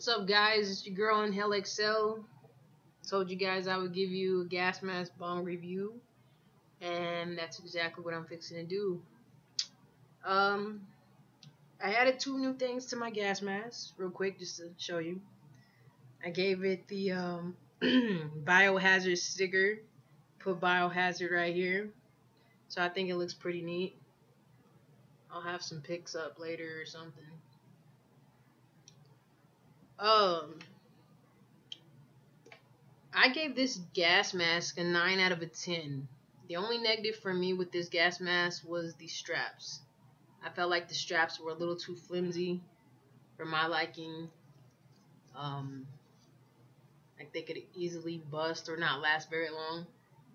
What's up, guys? It's your girl in Hell Excel. Told you guys I would give you a gas mask bong review, and that's exactly what I'm fixing to do. Um, I added two new things to my gas mask, real quick, just to show you. I gave it the um, biohazard sticker, put biohazard right here, so I think it looks pretty neat. I'll have some pics up later or something. Um, I gave this gas mask a 9 out of a 10. The only negative for me with this gas mask was the straps. I felt like the straps were a little too flimsy for my liking. Um, like they could easily bust or not last very long.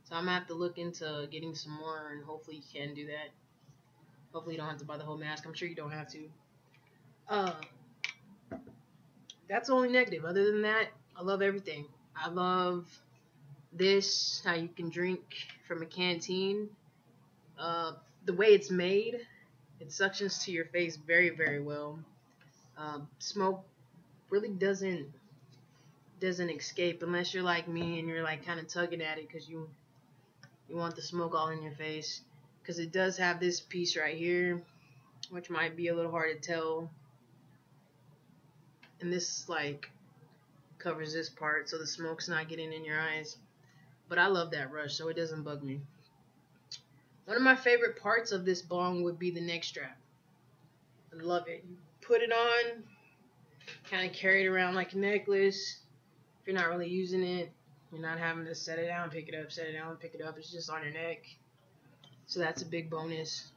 So I'm gonna have to look into getting some more, and hopefully you can do that. Hopefully you don't have to buy the whole mask. I'm sure you don't have to. Uh, that's only negative. Other than that, I love everything. I love this, how you can drink from a canteen. Uh, the way it's made, it suctions to your face very, very well. Um, smoke really doesn't doesn't escape unless you're like me and you're like kind of tugging at it because you you want the smoke all in your face. Because it does have this piece right here, which might be a little hard to tell and this like covers this part so the smoke's not getting in your eyes. But I love that rush, so it doesn't bug me. One of my favorite parts of this bong would be the neck strap. I love it. You put it on, kind of carry it around like a necklace. If you're not really using it, you're not having to set it down, pick it up, set it down, pick it up. It's just on your neck. So that's a big bonus.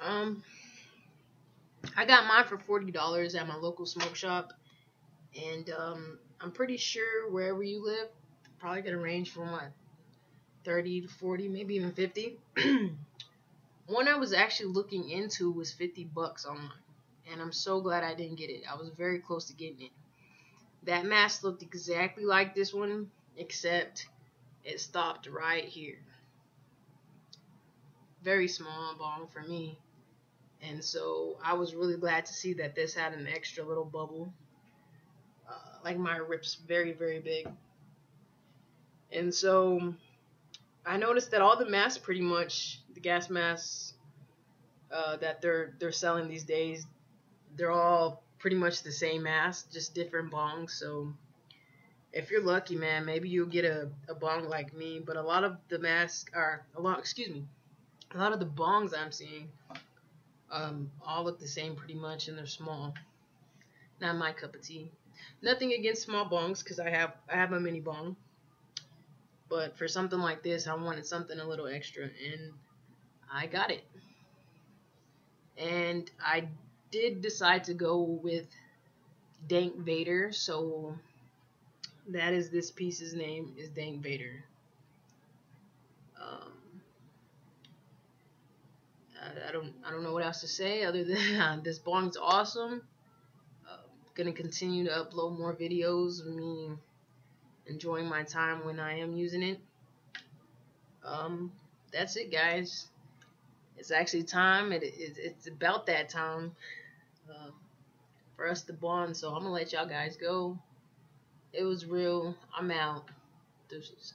Um, I got mine for forty dollars at my local smoke shop, and um, I'm pretty sure wherever you live, probably gonna range from what thirty to forty, maybe even fifty. One I was actually looking into was fifty bucks online, and I'm so glad I didn't get it. I was very close to getting it. That mask looked exactly like this one, except it stopped right here. Very small bong for me. And so I was really glad to see that this had an extra little bubble. Uh, like my rip's very, very big. And so I noticed that all the masks pretty much, the gas masks uh, that they're they're selling these days, they're all pretty much the same mask, just different bongs. So if you're lucky, man, maybe you'll get a, a bong like me. But a lot of the masks are a lot excuse me, a lot of the bongs I'm seeing um, all look the same pretty much, and they're small. Not my cup of tea. Nothing against small bongs, because I have I have a mini bong. But for something like this, I wanted something a little extra, and I got it. And I did decide to go with Dank Vader, so that is this piece's name is Dank Vader. Um, I, don't I don't know what else to say other than uh, this bong's awesome. Uh, gonna continue to upload more videos of me enjoying my time when I am using it. Um, that's it, guys. It's actually time. It, it it's about that time uh, for us to bond. So I'm gonna let y'all guys go. It was real. I'm out. Deuces.